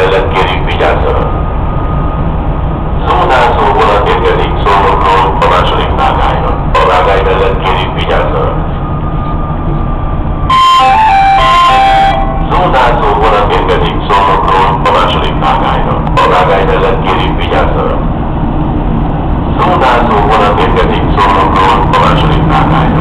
mellett kérjük vigyázzanak. Zónázó vonat érkezik szónokról a második vágányra. A vágány mellett kérjük vigyázzanak. Zónázó vonat érkezik szónokról a második vágányra. A vágány mellett kérjük vigyázzanak. Zónázó vonat érkezik szónokról a második vágányra.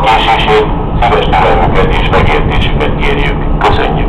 támogatását, sőt, szíves nevelmüket és megértésüket kérjük. Köszönjük!